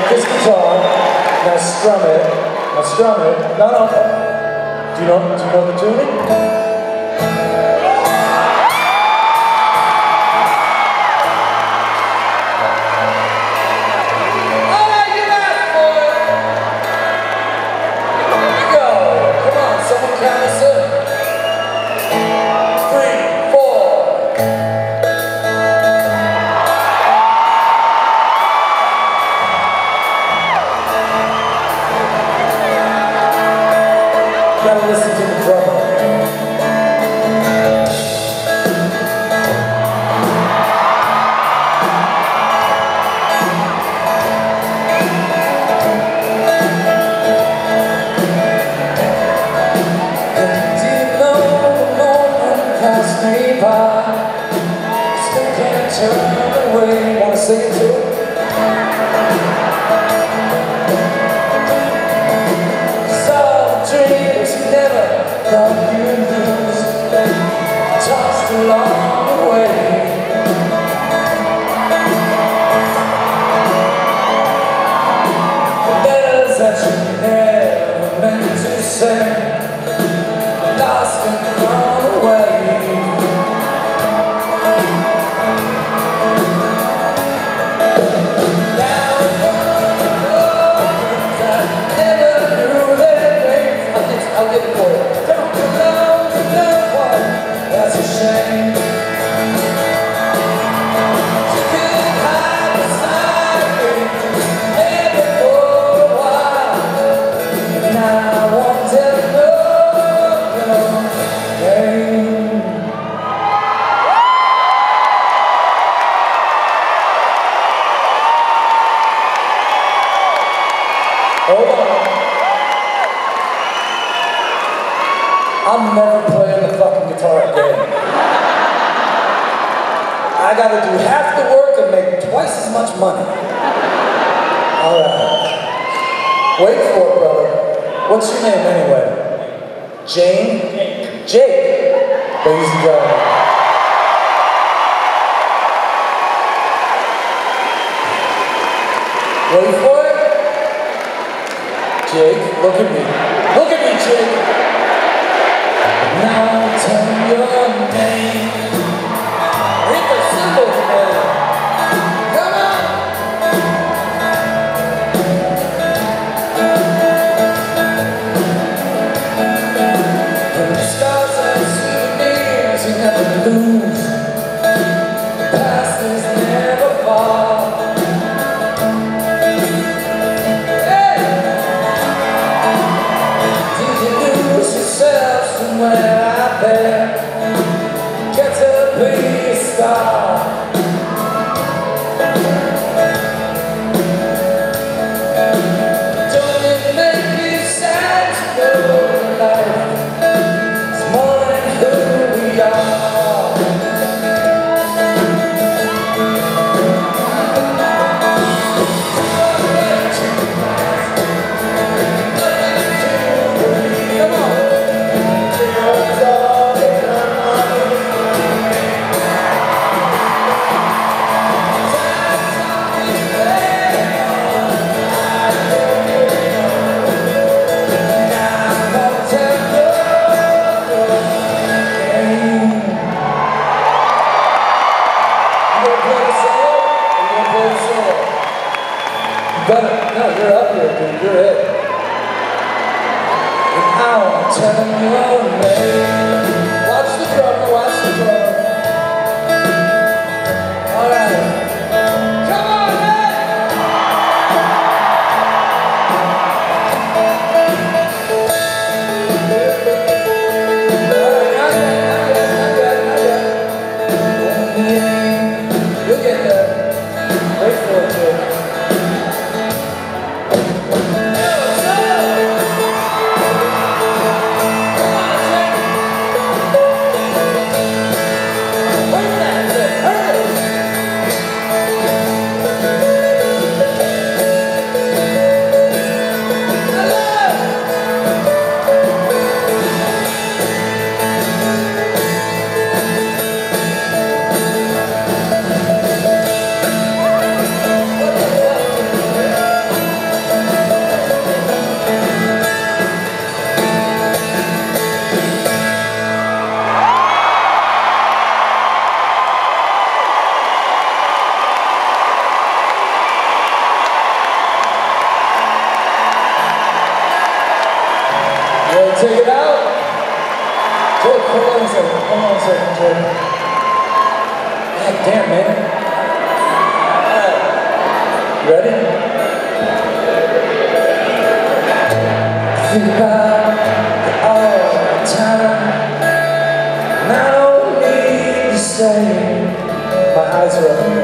take this guitar, now strum it, now strum it. No, no. Do you know, do you know the tuning? I'm never playing the fucking guitar again. I gotta do half the work and make twice as much money. All right. Wait for it, brother. What's your name anyway? Jane? Jake. Jake. Ladies and gentlemen. Wait. Jake, look at me. But no, you're up here, dude. You're it. And I'll turn your name. Watch the drum, watch the drum. Alright. Come on, man! Alright, not yet, Wait for it, dude. Take it out? Jake, hold on a second. Hold on a second, Jake. God damn, man. Alright. You ready? Think about all the time. And I don't need to say my eyes are up